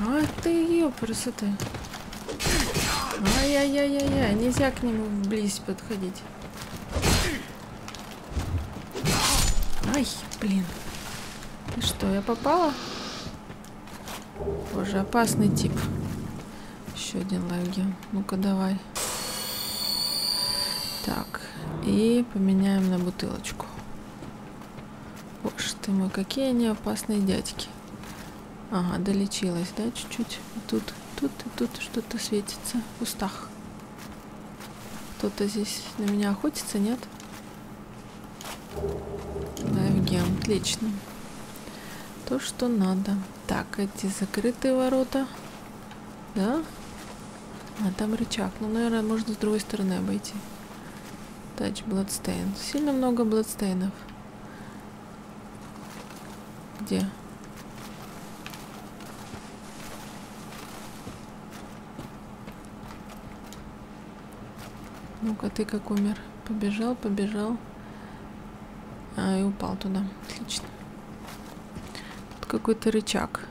А ты, ёпарасоте. Ай-яй-яй-яй-яй, нельзя к нему вблизь подходить. Ай, блин. И что, я попала? Боже, опасный тип. Еще один лайфген. Ну-ка, давай. Так, и поменяем на бутылочку. Боже ты мой, какие они опасные дядьки. Ага, долечилась, да, чуть-чуть. Тут, тут и тут что-то светится в кустах. Кто-то здесь на меня охотится, нет? Lifegem, отлично. То, что надо. Так, эти закрытые ворота. Да? А, там рычаг. Ну, наверное, можно с другой стороны обойти. Touch bloodstain. Сильно много bloodstain ов. Где? Ну-ка, ты как умер? Побежал, побежал. А, и упал туда. Отлично. какой-то рычаг.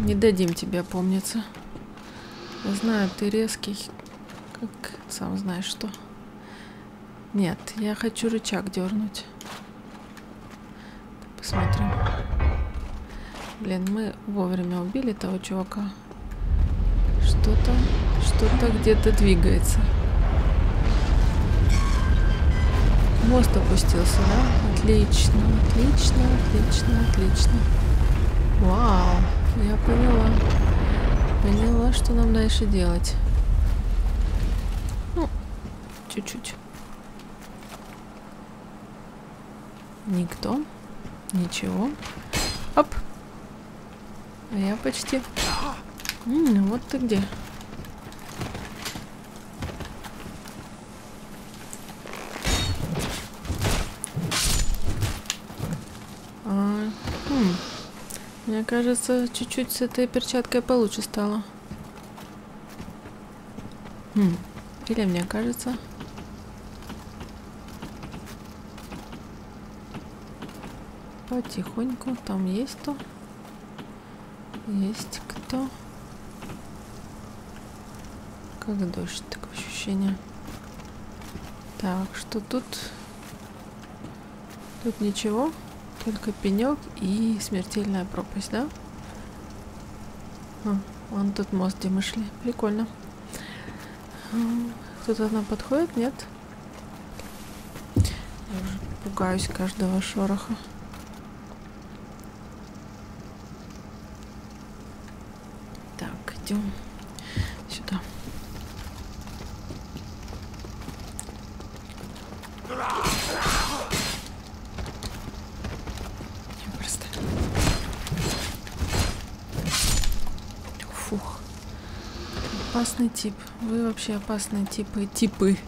Не дадим тебе помниться. Я знаю, ты резкий, как сам знаешь что. Нет, я хочу рычаг дернуть. Посмотрим. Блин, мы вовремя убили того чувака. Что-то, что-то где-то двигается. Мост опустился, да? Отлично, отлично, отлично, отлично. Вау, я поняла. Поняла, что нам дальше делать. Ну, чуть-чуть. Никто. Ничего. Оп. А я почти. М вот ты где. А, хм. Мне кажется, чуть-чуть с этой перчаткой получше стало. Хм. Или мне кажется. Потихоньку. Там есть кто? Есть кто? Как дождь, такое ощущение. Так, что тут? Тут ничего, только пенек и смертельная пропасть, да? А, вон тут мост, где мы шли. Прикольно. Кто-то нам подходит, нет? Я уже пугаюсь каждого шороха. идем сюда. Просто. Фух. Опасный тип. Вы вообще опасные типы. Типы.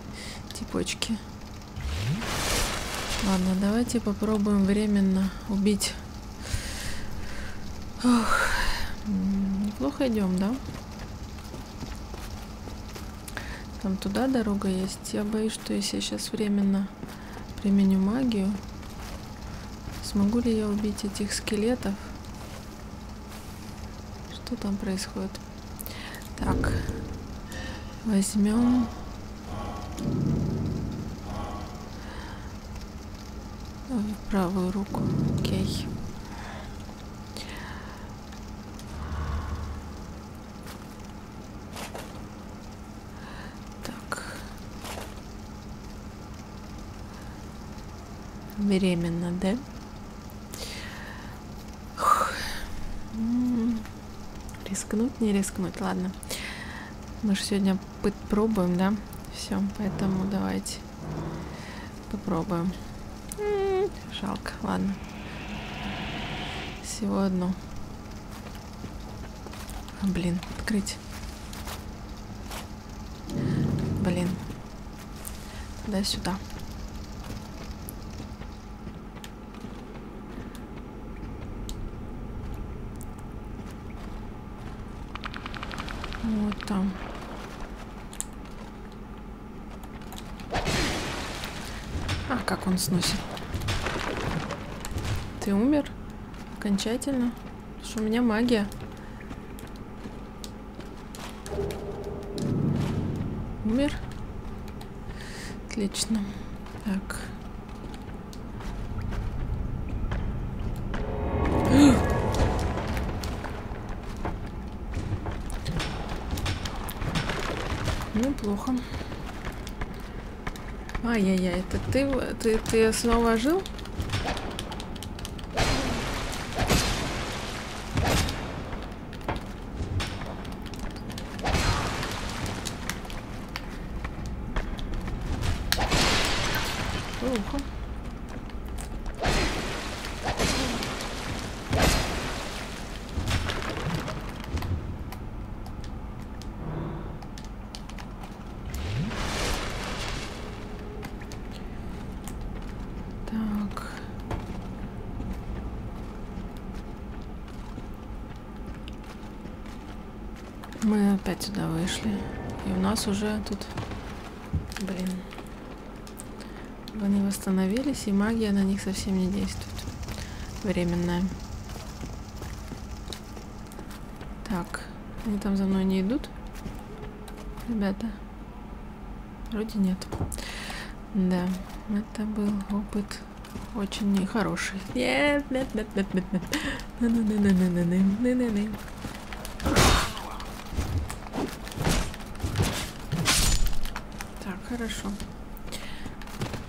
Типочки. Ладно, давайте попробуем временно убить. Ох. Неплохо идем, да? Там туда дорога есть. Я боюсь, что если я сейчас временно применю магию, смогу ли я убить этих скелетов? Что там происходит? Так, возьмем в правую руку. Окей. Okay. беременна, да? Рискнуть, не рискнуть, ладно. Мы же сегодня пробуем, да? Все, поэтому давайте попробуем. Жалко, ладно. Всего одну. А, блин, открыть. Блин. Дай сюда. Вот там. А, как он сносит. Ты умер? Окончательно? Что у меня магия. Умер? Отлично. Так. плохо. Ай-яй-яй, это ты, ты, ты снова жил? Мы опять сюда вышли. И у нас уже тут... Блин. они восстановились, и магия на них совсем не действует. Временная. Так, они там за мной не идут? Ребята? Вроде нет. Да, это был опыт очень нехороший. Нет, нет, нет, нет, нет, нет. [LAUGHS] хорошо.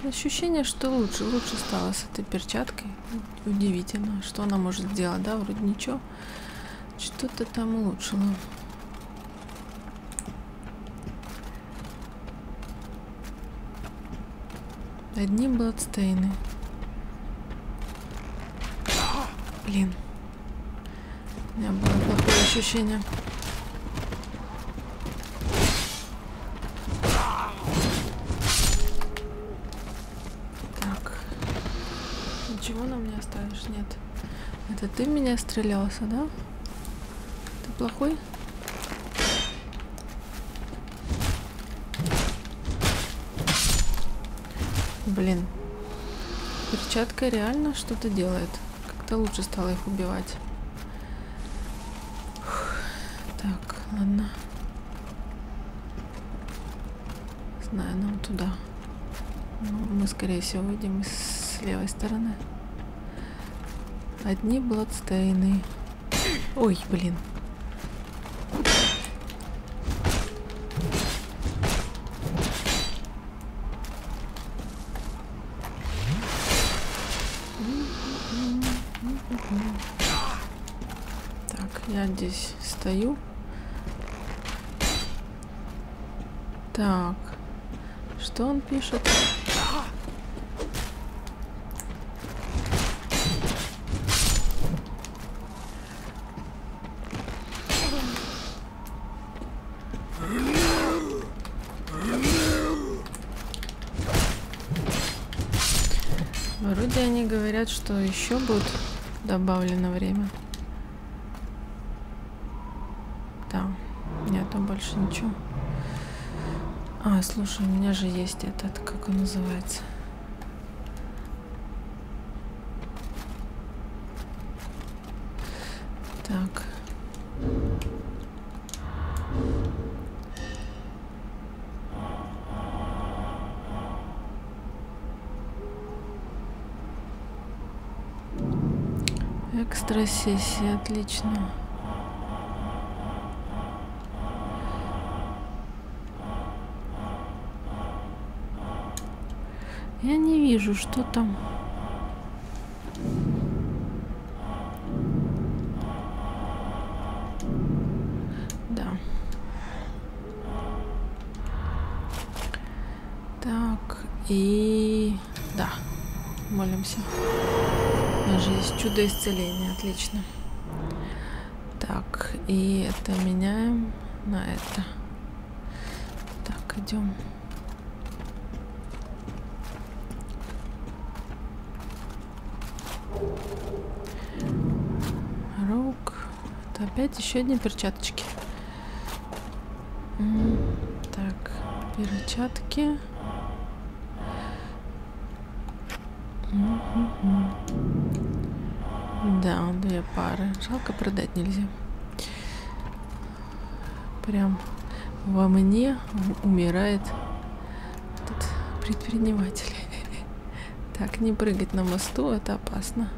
Ощущение, что лучше, лучше стало с этой перчаткой. Удивительно, что она может сделать, да, вроде ничего. Что-то там улучшило. Одни бладстейны. Блин. У меня было плохое ощущение. Оставишь? Нет. Это ты меня стрелялся, да? Ты плохой? Блин. Перчатка реально что-то делает. Как-то лучше стало их убивать. Так, ладно. Знаю, нам туда. Ну, мы, скорее всего, выйдем с левой стороны. Одни бладстейны. Ой, блин. Так, я здесь стою. Так, что он пишет? Что еще будет добавлено время. Да, нету больше ничего. А, слушай, у меня же есть этот, как он называется? Так. Экстра сессия, отлично. Я не вижу, что там. Да. Так, и... Да, молимся. У нас же есть чудо исцеления, отлично. Так, и это меняем на это. Так, идем. Рук. Это опять еще одни перчаточки. Так, перчатки. Да, две пары. Жалко продать нельзя. Прям во мне умирает этот предприниматель. [LAUGHS] Так, не прыгать на мосту, это опасно.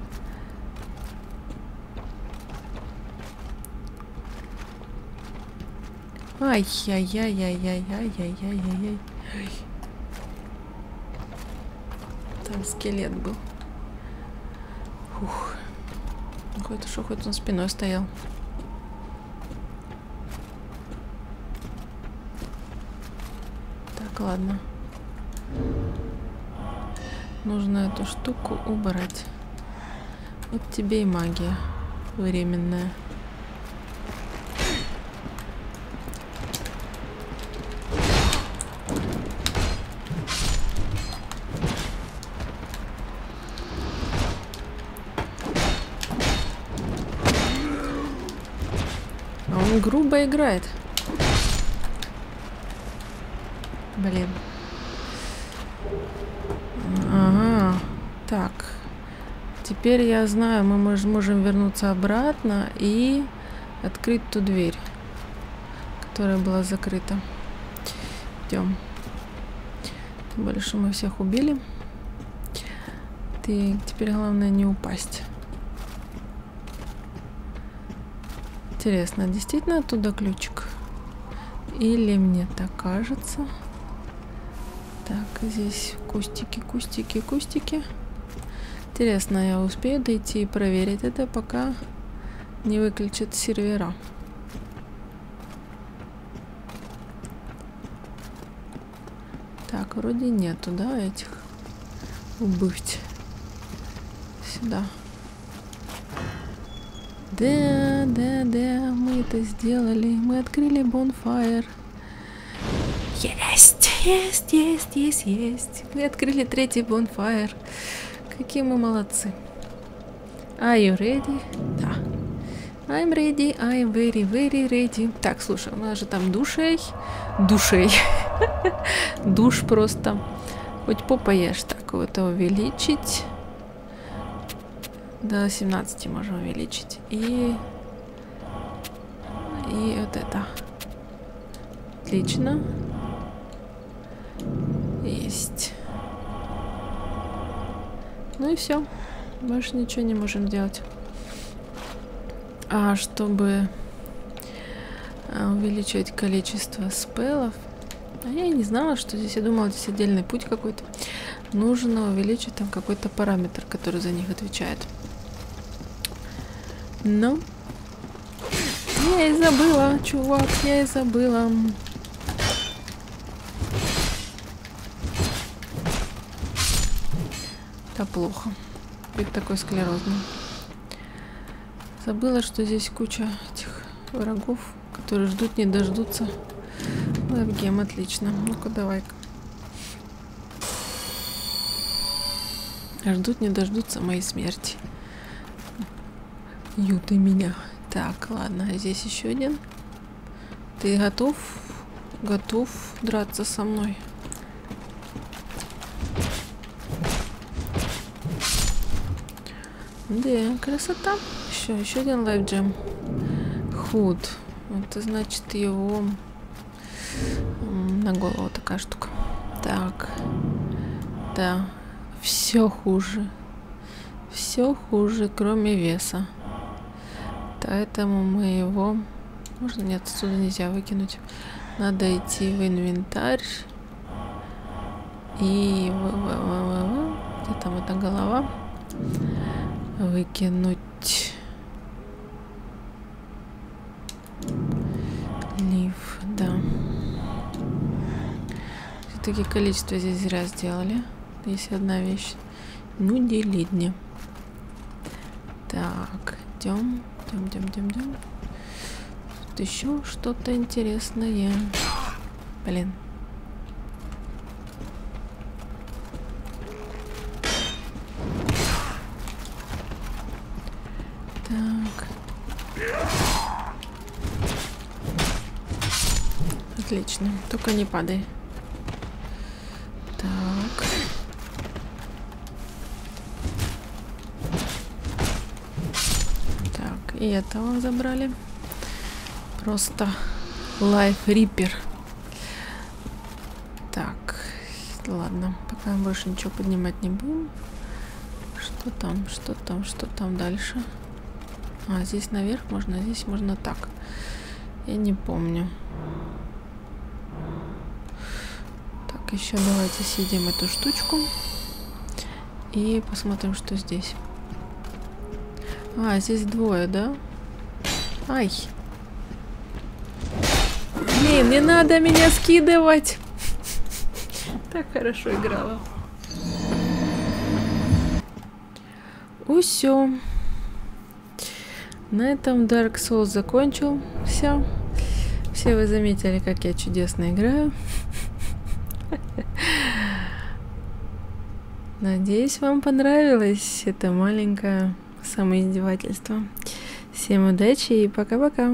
Ай-яй-яй-яй-яй-яй-яй-яй-яй. Там скелет был. Фух. Хоть что, хоть он спиной стоял. Так, ладно. Нужно эту штуку убрать. Вот тебе и магия временная. Грубо играет. Блин. Так. Теперь я знаю, мы мож можем вернуться обратно и открыть ту дверь, которая была закрыта. Идем. Тем более, что мы всех убили. Ты теперь главное не упасть. Интересно, действительно оттуда ключик? Или мне так кажется? Так, здесь кустики, кустики, кустики. Интересно, я успею дойти и проверить это, пока не выключат сервера. Так, вроде нету, да, этих убывать. Сюда. Да, да, да, мы это сделали. Мы открыли bonfire. Есть, есть, есть, есть, есть. Мы открыли третий bonfire. Какие мы молодцы. Are you ready? Да. I'm ready, I'm very, very ready. Так, слушай, у нас же там душей. Душей. [LAUGHS] Душ просто. Хоть попоешь. Так, вот это увеличить. До 17 можем увеличить. И... И вот это. Отлично. Есть. Ну и все. Больше ничего не можем делать. А чтобы а, увеличивать количество спелов, а я не знала, что здесь. Я думала, здесь отдельный путь какой-то. Нужно увеличить там какой-то параметр, который за них отвечает. Ну. Я и забыла, чувак, я и забыла. Это плохо. Быть такой склерозный. Забыла, что здесь куча этих врагов, которые ждут, не дождутся. Лайфгем, отлично. Ну-ка, давай-ка. Ждут, не дождутся моей смерти. Юты меня. Так, ладно, здесь еще один. Ты готов? Готов драться со мной? Да, красота. Еще, еще один лайфджем. Худ. Это значит его на голову такая штука. Так. Да. Все хуже. Все хуже, кроме веса. Поэтому мы его... Можно? Нет, отсюда нельзя выкинуть. Надо идти в инвентарь. И... Где там эта голова? Выкинуть. Лив, да. Все-таки количество здесь зря сделали. Есть одна вещь. Ну, делить мне. Так, идем, идем, идем, идем, идем. Тут еще что-то интересное. Блин. Отлично. Только не падай. Так. Так, и этого забрали. Просто Life Reaper. Так, ладно, пока больше ничего поднимать не будем. Что там, что там, что там дальше? А, здесь наверх можно, а здесь можно так. Я не помню. еще давайте съедим эту штучку. И посмотрим, что здесь. А, здесь двое, да? Ай. Блин, не надо меня скидывать. Так хорошо играла. Усё. На этом Dark Souls закончил. Все. Все вы заметили, как я чудесно играю. Надеюсь, вам понравилось это маленькое самоиздевательство. Всем удачи и пока-пока.